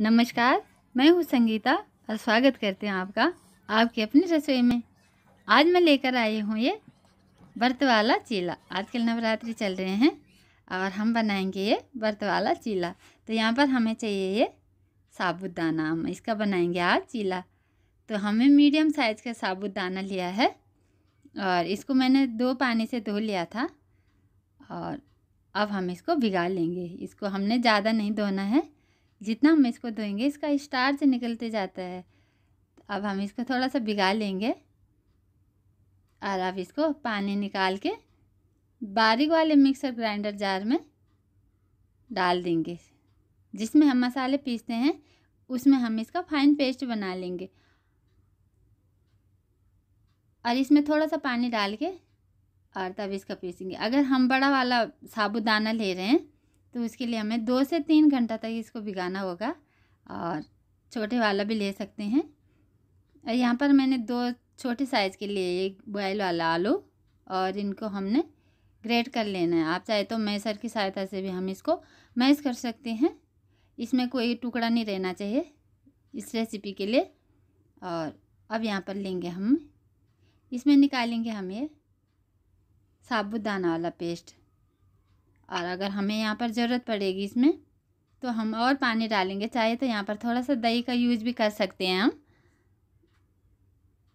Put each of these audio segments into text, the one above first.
नमस्कार, मैं हूँ संगीता और स्वागत करते हैं आपका, आपकी अपनी रसोई में। आज मैं लेकर आई हूँ ये व्रत वाला चीला आजकल नवरात्रि चल रहे हैं और हम बनाएँगे ये व्रत वाला चीला। तो यहाँ पर हमें चाहिए ये साबुदाना। हम इसका बनाएँगे आज चीला। तो हमें मीडियम साइज़ का साबुदाना लिया है और इसको मैंने दो पानी से धो लिया था और अब हम इसको भिगा लेंगे। इसको हमने ज़्यादा नहीं धोना है। जितना हम इसको धोएँगे, इसका स्टार्च निकलते जाता है। अब हम इसको थोड़ा सा भिगा लेंगे और अब इसको पानी निकाल के बारीक वाले मिक्सर ग्राइंडर जार में डाल देंगे, जिसमें हम मसाले पीसते हैं, उसमें हम इसका फाइन पेस्ट बना लेंगे। और इसमें थोड़ा सा पानी डाल के और तब इसका पीसेंगे। अगर हम बड़ा वाला साबुदाना ले रहे हैं तो उसके लिए हमें दो से तीन घंटा तक इसको भिगाना होगा और छोटे वाला भी ले सकते हैं। और यहाँ पर मैंने दो छोटे साइज़ के लिए एक बॉयल वाला आलू और इनको हमने ग्रेट कर लेना है। आप चाहे तो मैसर की सहायता से भी हम इसको मैश कर सकते हैं। इसमें कोई टुकड़ा नहीं रहना चाहिए इस रेसिपी के लिए। और अब यहाँ पर लेंगे हम, इसमें निकालेंगे हम ये साबुदाना वाला पेस्ट और अगर हमें यहाँ पर ज़रूरत पड़ेगी इसमें तो हम और पानी डालेंगे। चाहे तो यहाँ पर थोड़ा सा दही का यूज़ भी कर सकते हैं हम।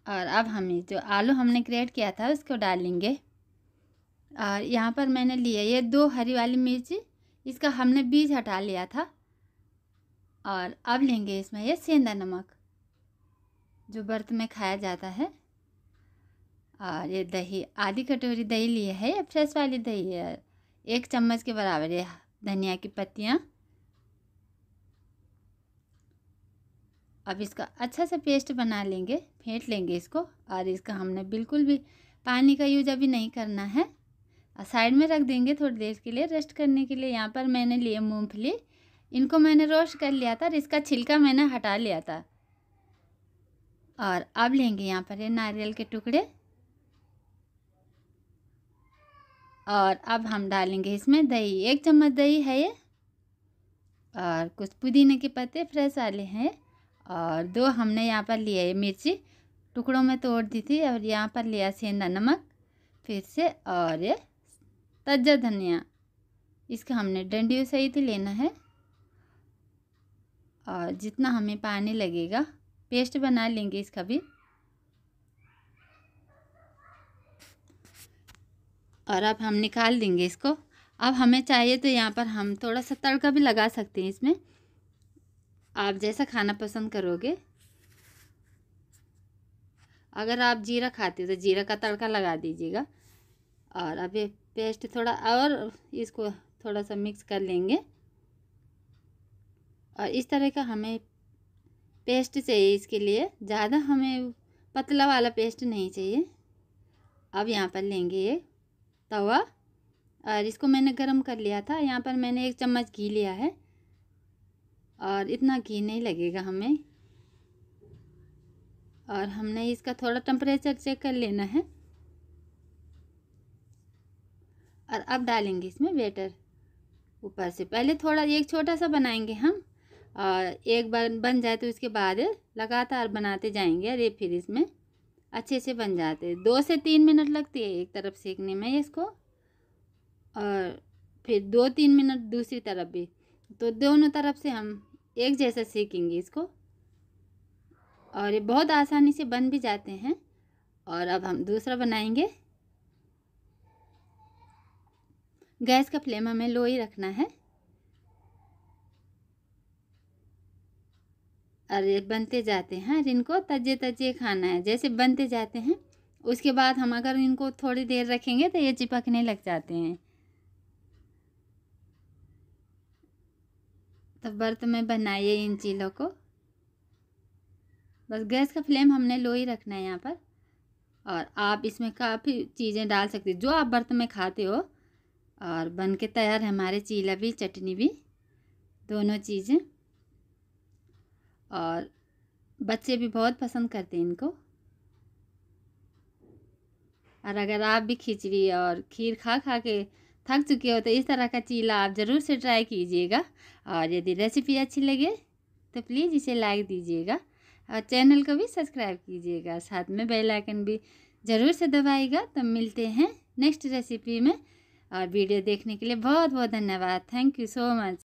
और अब हमें जो आलू हमने ग्रेट किया था, उसको डालेंगे। और यहाँ पर मैंने लिया ये दो हरी वाली मिर्ची, इसका हमने बीज हटा लिया था। और अब लेंगे इसमें ये सेंधा नमक, जो बर्त में खाया जाता है। और ये दही, आधी कटोरी दही लिए है, ये फ्रेश वाली दही है। एक चम्मच के बराबर है धनिया की पत्तियाँ। अब इसका अच्छा सा पेस्ट बना लेंगे, फेंट लेंगे इसको और इसका हमने बिल्कुल भी पानी का यूज़ अभी नहीं करना है। और साइड में रख देंगे थोड़ी देर के लिए रेस्ट करने के लिए। यहाँ पर मैंने लिए मूंगफली, इनको मैंने रोस्ट कर लिया था और इसका छिलका मैंने हटा लिया था। और अब लेंगे यहाँ पर ये नारियल के टुकड़े। और अब हम डालेंगे इसमें दही, एक चम्मच दही है ये। और कुछ पुदीने के पत्ते फ्रेश वाले हैं। और दो हमने यहाँ पर लिया है मिर्ची, टुकड़ों में तोड़ दी थी और यहाँ पर लिया सेंधा नमक, फिर से और ये तजा धनिया। इसका हमने डंडियों ही लेना है। और जितना हमें पानी लगेगा, पेस्ट बना लेंगे इसका भी। और अब हम निकाल देंगे इसको। अब हमें चाहिए तो यहाँ पर हम थोड़ा सा तड़का भी लगा सकते हैं इसमें। आप जैसा खाना पसंद करोगे। अगर आप जीरा खाते हो तो जीरा का तड़का लगा दीजिएगा। और अब ये पेस्ट थोड़ा और इसको थोड़ा सा मिक्स कर लेंगे। और इस तरह का हमें पेस्ट चाहिए इसके लिए। ज़्यादा हमें पतला वाला पेस्ट नहीं चाहिए। अब यहाँ पर लेंगे ये। तवा, और इसको मैंने गरम कर लिया था। यहाँ पर मैंने एक चम्मच घी लिया है, और इतना घी नहीं लगेगा हमें। और हमने इसका थोड़ा टेम्परेचर चेक कर लेना है। और अब डालेंगे इसमें बेटर ऊपर से। पहले थोड़ा, एक छोटा सा बनाएँगे हम, और एक बार बन जाए तो उसके बाद लगातार बनाते जाएँगे अरे फिर इसमें अच्छे से बन जाते हैं। दो से तीन मिनट लगती है एक तरफ़ सेकने में इसको और फिर दो तीन मिनट दूसरी तरफ़ भी। तो दोनों तरफ़ से हम एक जैसा सेकेंगे इसको। और ये बहुत आसानी से बन भी जाते हैं। और अब हम दूसरा बनाएँगे। गैस का फ्लेम हमें लो ही रखना है। ये बनते जाते हैं और इनको तजे तजे खाना है। जैसे बनते जाते हैं, उसके बाद हम अगर इनको थोड़ी देर रखेंगे तो ये चिपकने लग जाते हैं। तो बर्त में बनाइए इन चीलों को। बस गैस का फ्लेम हमने लो ही रखना है यहाँ पर। और आप इसमें काफ़ी चीज़ें डाल सकते जो आप बर्त में खाते हो और बन के तैयार है, हमारे चीला भी, चटनी भी, दोनों चीज़ें। और बच्चे भी बहुत पसंद करते हैं इनको। और अगर आप भी खिचड़ी और खीर खा खा के थक चुके हो तो इस तरह का चीला आप ज़रूर से ट्राई कीजिएगा। और यदि रेसिपी अच्छी लगे तो प्लीज़ इसे लाइक दीजिएगा और चैनल को भी सब्सक्राइब कीजिएगा। साथ में बेल आइकन भी ज़रूर से दबाइएगा। तो मिलते हैं नेक्स्ट रेसिपी में। और वीडियो देखने के लिए बहुत बहुत धन्यवाद। Thank you so much.